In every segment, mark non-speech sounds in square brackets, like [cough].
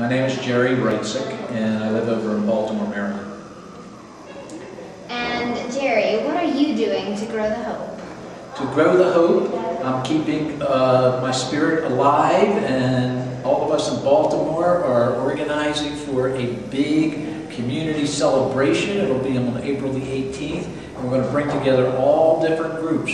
My name is Jerry Raitzyk, and I live over in Baltimore, Maryland. And Jerry, what are you doing to grow the hope? To grow the hope, I'm keeping uh, my spirit alive, and all of us in Baltimore are organizing for a big community celebration. It'll be on April the 18th, and we're going to bring together all different groups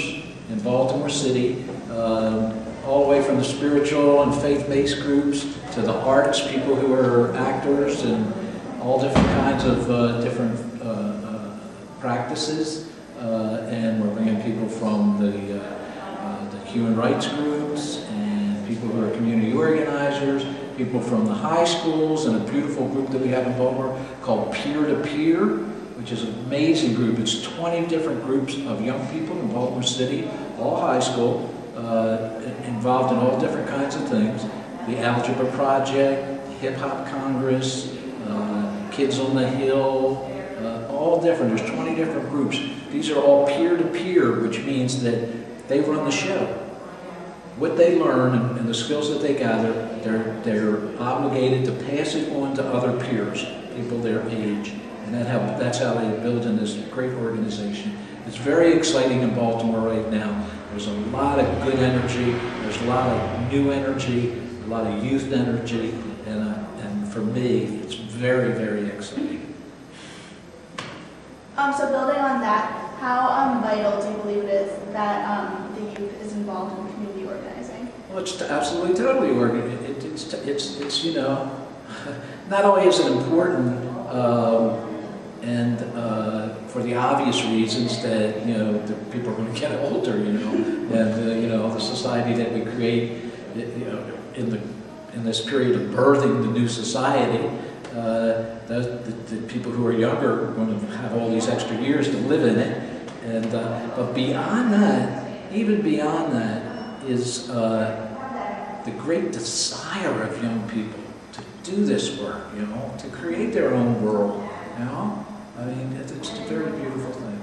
in Baltimore City, um, all the way from the spiritual and faith-based groups to the arts, people who are actors and all different kinds of uh, different uh, uh, practices. Uh, and we're bringing people from the, the human rights groups and people who are community organizers, people from the high schools and a beautiful group that we have in Baltimore called Peer to Peer, which is an amazing group. It's 20 different groups of young people in Baltimore City, all high school, uh, involved in all different kinds of things. The Algebra Project, Hip Hop Congress, uh, Kids on the Hill, uh, all different. There's 20 different groups. These are all peer-to-peer, -peer, which means that they run the show. What they learn and, the skills that they gather, they're, they're obligated to pass it on to other peers, people their age. And that how, that's how they build in this great organization. It's very exciting in Baltimore right now. There's a lot of good energy. There's a lot of new energy, a lot of youth energy. And, uh, and for me, it's very, very exciting. Um, so building on that, how um, vital do you believe it is that um, the youth is involved in community organizing? Well, it's absolutely totally organizing. It, it's, it's, it's, you know, [laughs] not only is it important um, and uh, for the obvious reasons that, you know, the people are going to get older, you know, and, uh, you know, the society that we create, you know, in, the, in this period of birthing the new society, uh, the, the, people who are younger are going to have all these extra years to live in it. And, uh, but beyond that, even beyond that, is uh, the great desire of young people to do this work, you know, to create their own world, you know. I mean, it's a very beautiful thing.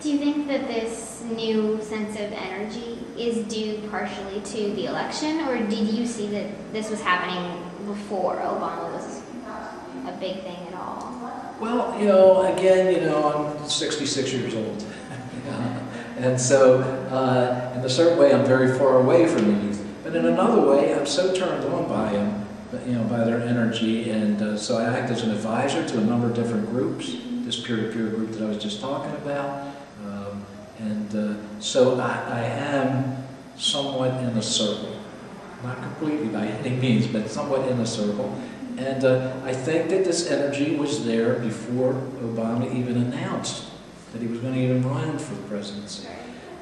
Do you think that this new sense of energy is due partially to the election, or did you see that this was happening before Obama was a big thing at all? Well, you know, again, you know, I'm 66 years old. [laughs] and so, uh, in a certain way, I'm very far away from the youth. But in another way, I'm so turned on by them, you know, by their energy. And uh, so I act as an advisor to a number of different groups, this peer-to-peer -peer group that I was just talking about. And uh, so I, I, am somewhat in a circle. Not completely by any means, but somewhat in a circle. And uh, I think that this energy was there before Obama even announced that he was going to even run for the presidency.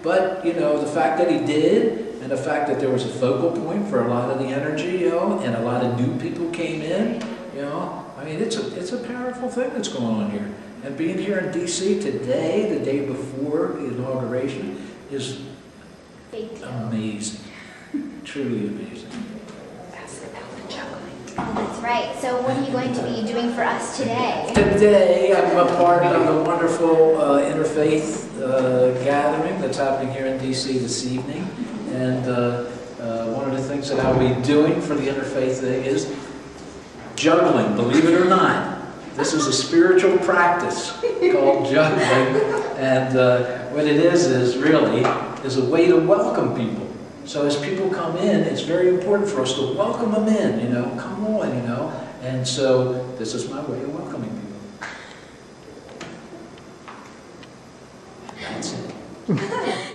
But, you know, the fact that he did, and the fact that there was a focal point for a lot of the energy, you know, and a lot of new people came in, you know, I mean, it's a, it's a powerful thing that's going on here. And being here in D.C. today, the day before the inauguration, is amazing. Truly amazing. Oh, that's right. So what are you going to be doing for us today? Today, I'm a part of a wonderful uh, interfaith uh, gathering that's happening here in D.C. this evening. And uh, uh, one of the things that I'll be doing for the interfaith thing is juggling, believe it or not. This is a spiritual practice called juggling, and uh, what it is is really is a way to welcome people. So as people come in, it's very important for us to welcome them in. You know, come on, you know, and so this is my way of welcoming people. That's it. [laughs]